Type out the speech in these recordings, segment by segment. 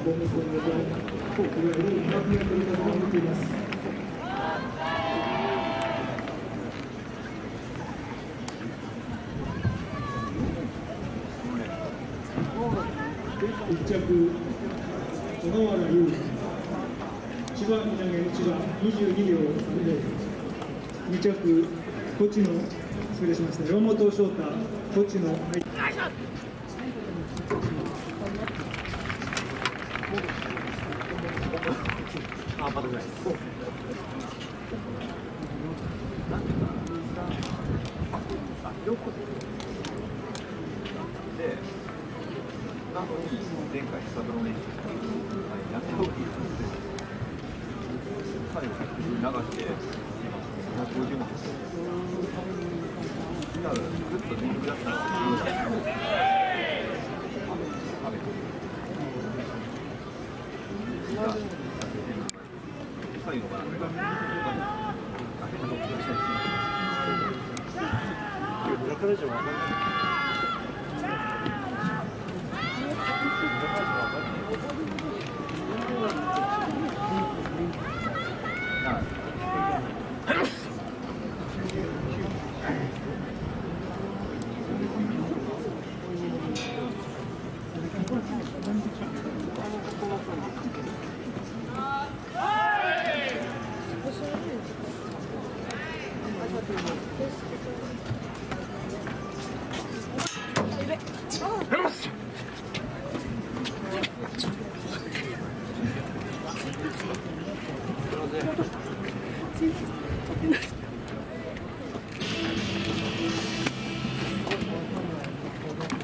いわゆるマフィア取り方を見ています。一着小川原優千葉稲毛千葉22秒30 2着こっちの失礼しました山本翔太こっちの、はいあ、まだぐらい。で、なのに前回スタドロ練習やった方がいい最後流して150万今ぐっとリングだったら最後から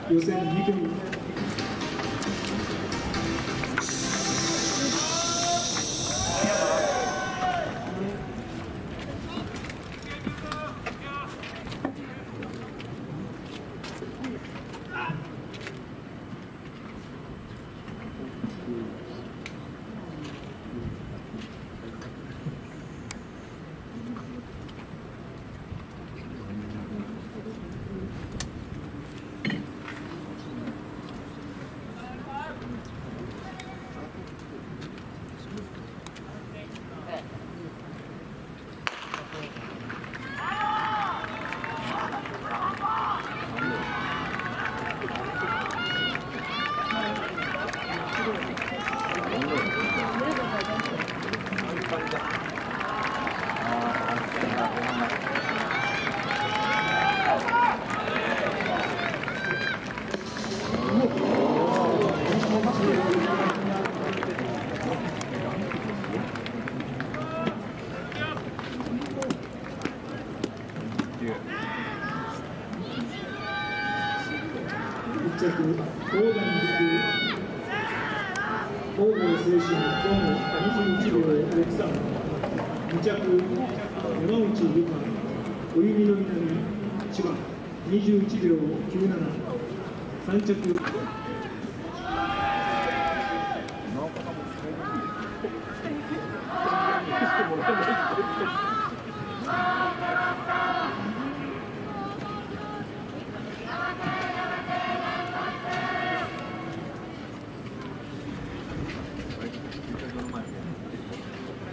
じゃ分かんない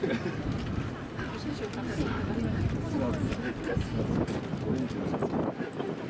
Thank you.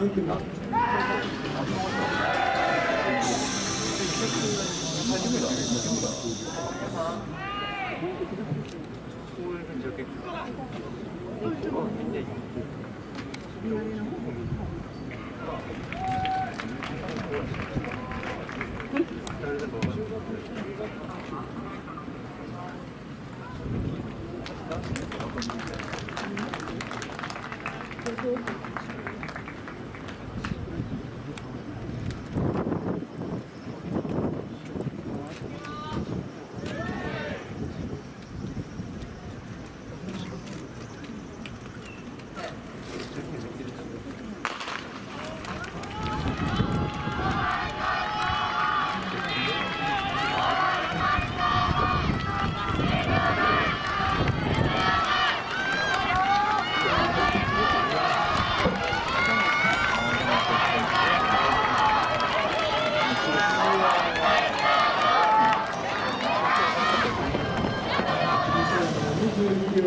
予選3組22秒491着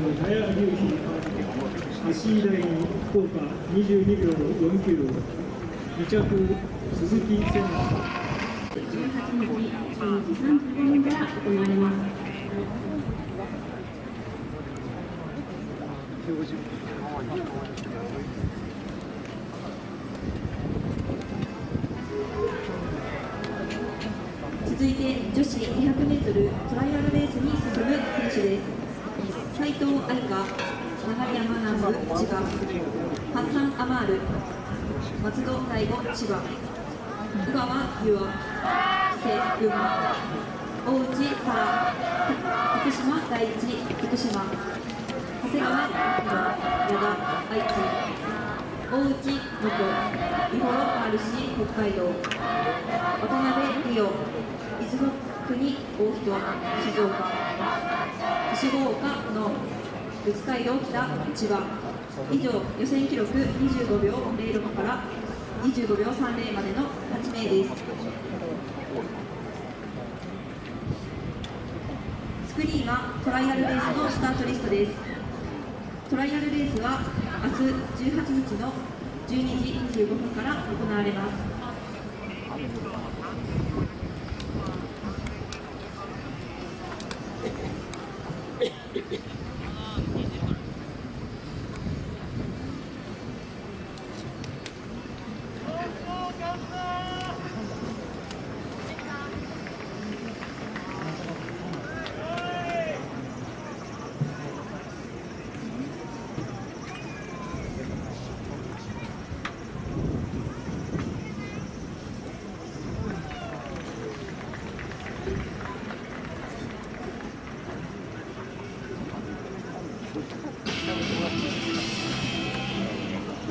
の早龍飛足井大福岡22秒49 2着鈴木聖奈18日12時35分から行われます。続いて女子 200m トライアルレースに進む選手です。斉藤愛香、流山南部千葉、ハッサン・アマール、松戸大吾千葉、宇川優愛、瀬群馬、大内沙羅、福島第一福島、長谷川、矢田愛知、大内能登、美幌 RC 北海道、渡辺理央、伊豆の国大人、静岡、石郷岡の別街道北千葉以上予選記録25秒06から25秒30までの8名ですスクリーンはトライアルレースのスタートリストですトライアルレースは明日18日の12時25分から行われます。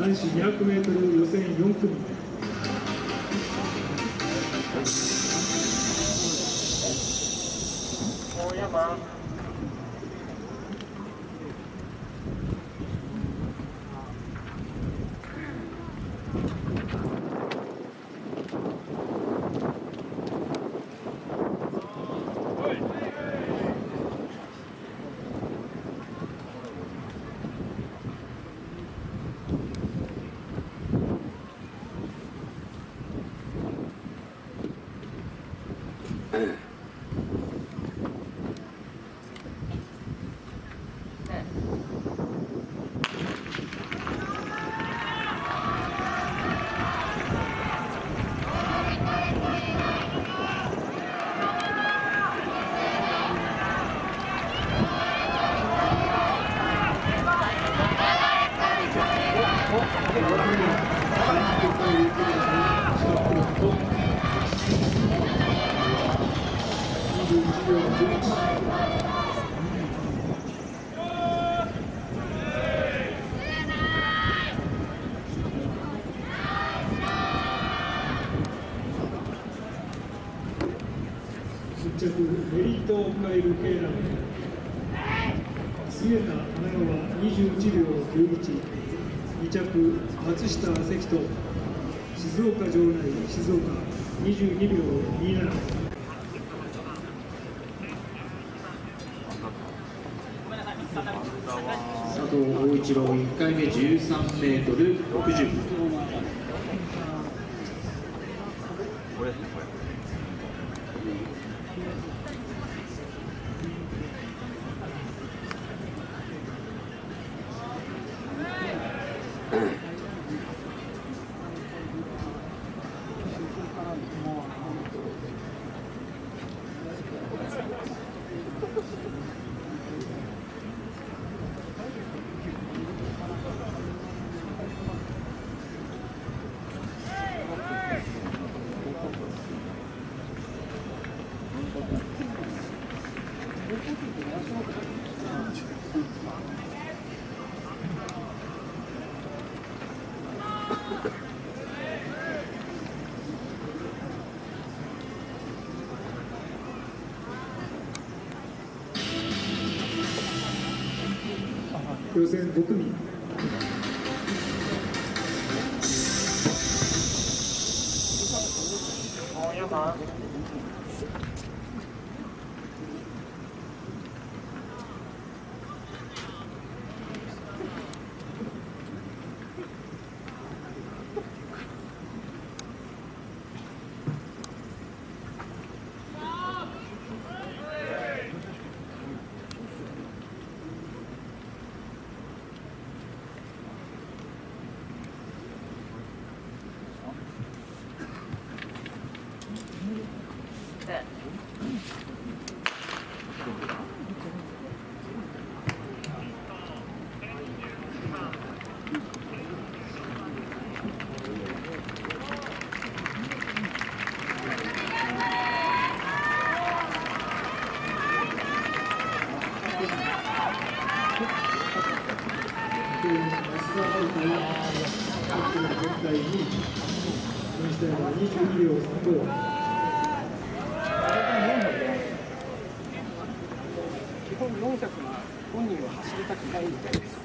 男子 200m 予選4組21秒91 2着松下関と静岡城内静岡22秒27佐藤大一郎1回目13メートル60予選5組増田遥香は各国の全体に現時点は22秒35基本400は本人は走りたくないみたいです。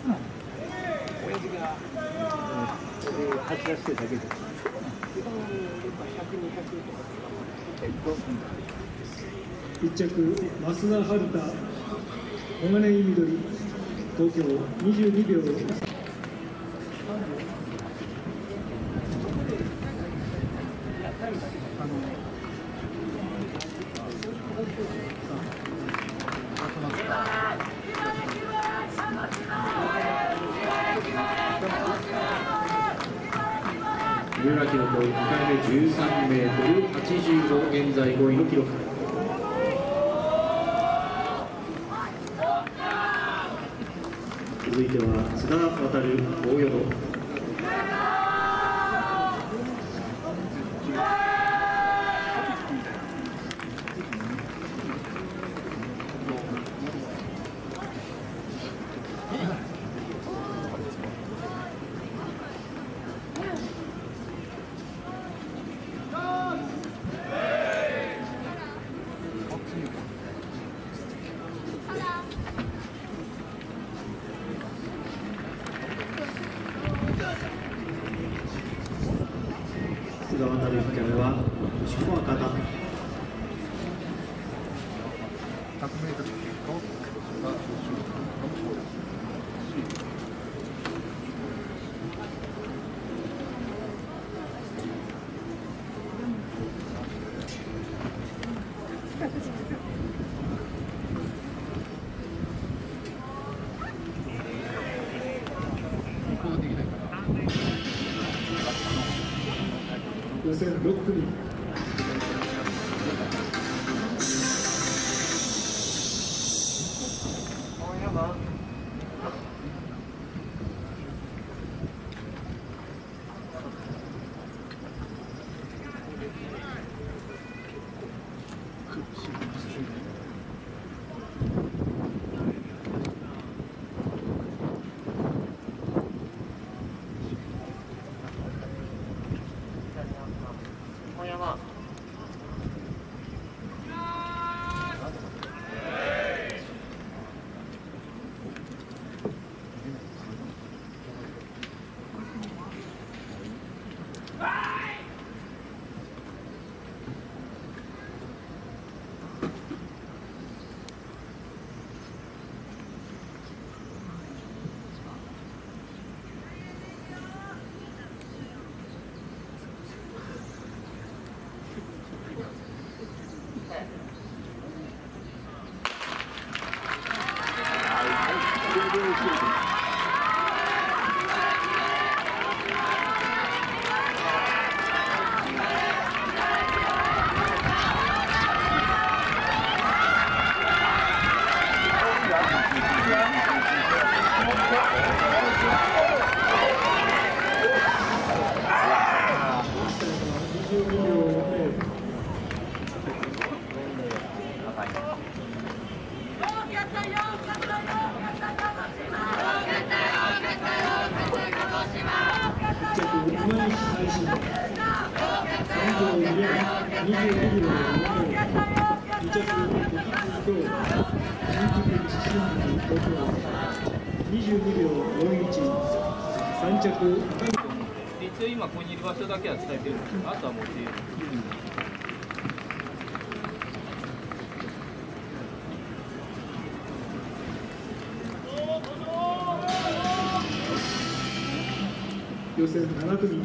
親父が、えー、走らせてるだけです。基本やっぱ100、200とか1着増田遥香小金井緑東京22秒三浦記録1回目13メートル85現在5位の記録。続いては津田渡大淀。が渡る1回目は惜しくも赤田予選6組本山予選7組。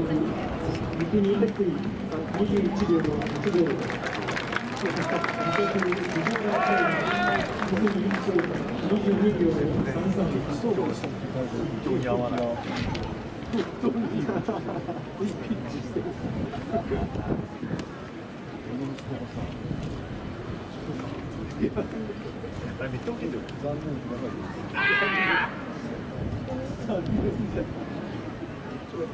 原香織三国福井21秒85二着藤原海馬国技翔太22秒33分ぐらいす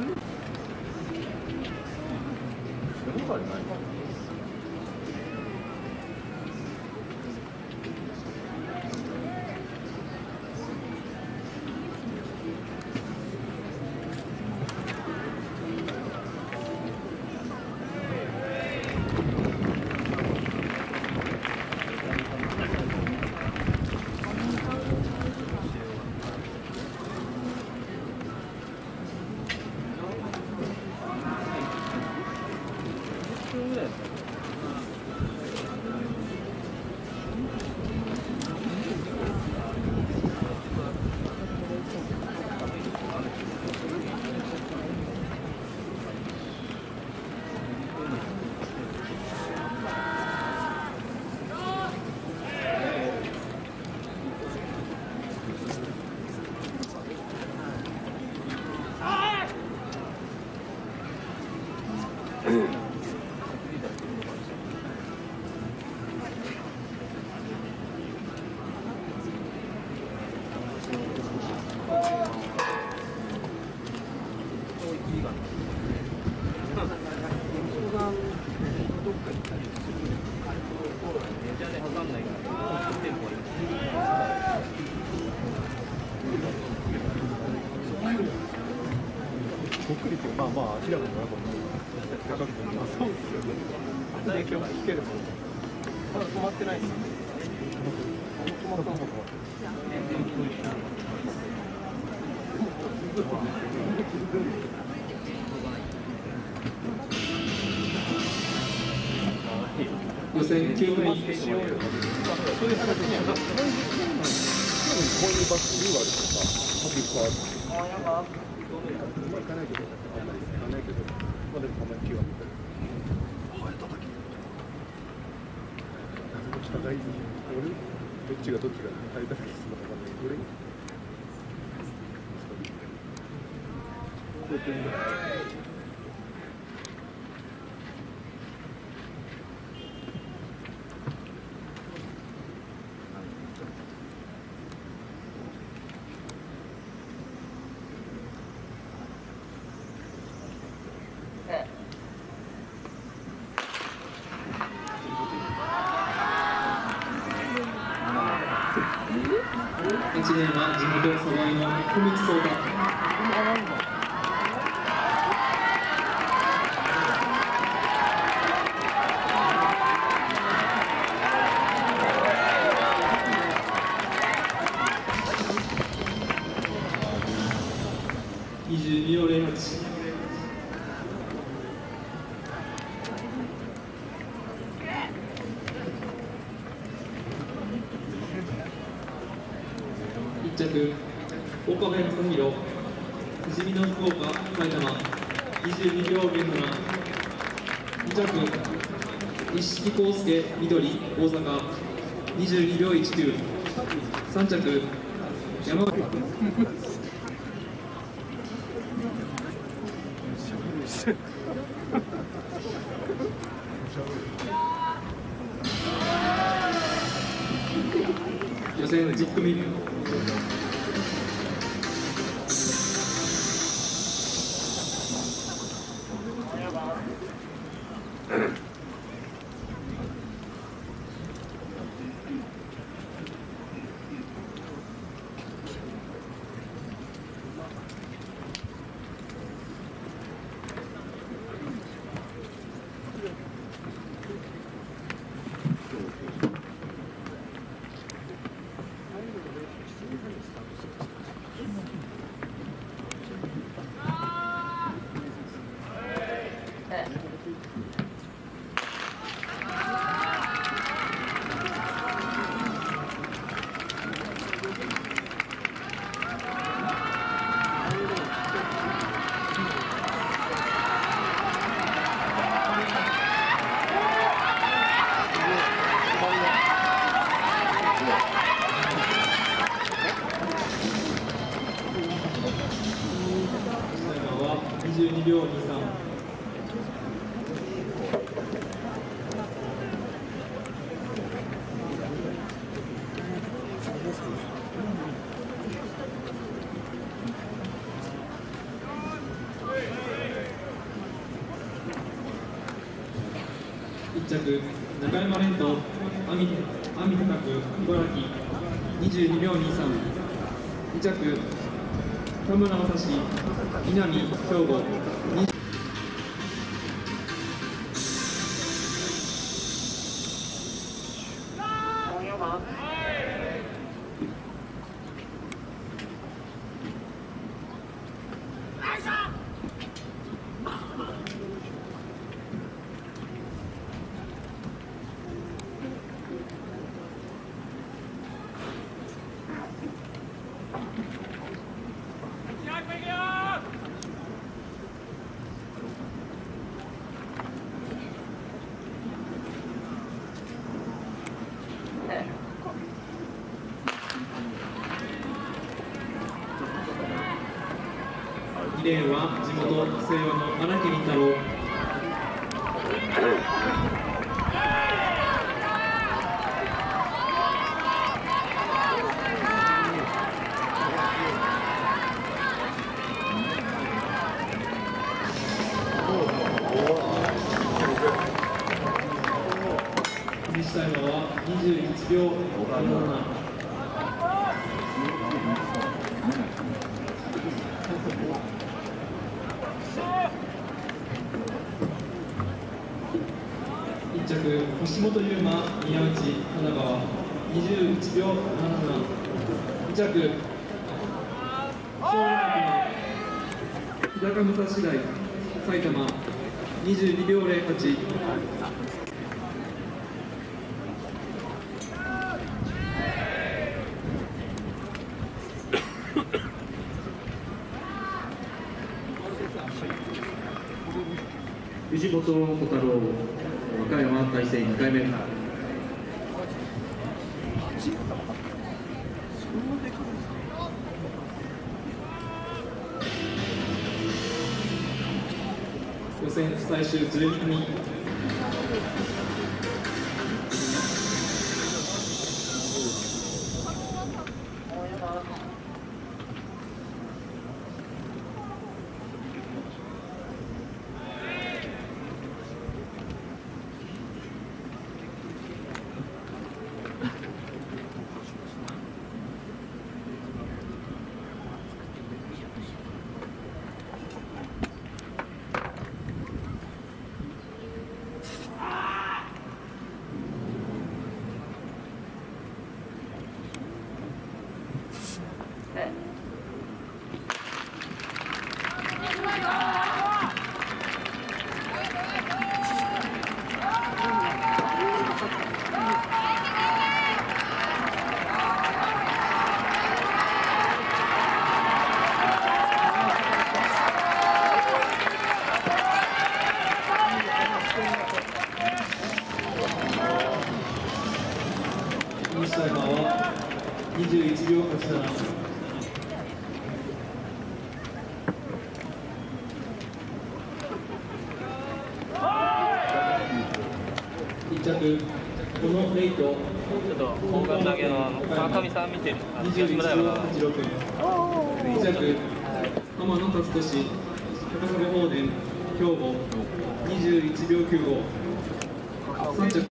るまあまあ明らかに高くてまあそうですよ。ねあれで今日聞けるもんまだ止まってないですよ。ね止まったのか止まって予選9分そういう話にはこういうバスルーがあるとかパブリックはあるあんま行かないけどあんまり行かないけどまあでもたまに気が向いたりあやっただけ謎の北大豆俺どっちがどっちが入りた時するのかわかんないけど。俺こうやってんだ1年は地元鯖江の小道総太22秒081着。岡部正宏富士見の福岡埼玉22秒現7 2着一色康介緑大阪22秒19 3着山口。予選10組は22秒231着中。山蓮斗阿見阿見高く茨城22秒23 2着田村正史南兵庫。レーンは地元清和の荒木倫太郎。着武蔵埼玉22秒08 藤本小太郎和歌山大戦2回目。最終12組